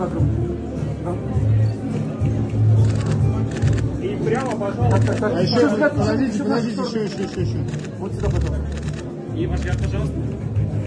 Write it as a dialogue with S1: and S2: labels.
S1: вокруг.
S2: И прямо, пожалуйста.
S1: Так, так,
S3: А еще, подождите, подождите,
S1: еще,
S3: еще, еще, еще.
S1: Вот сюда, пожалуйста.
S2: И взгляд, пожалуйста.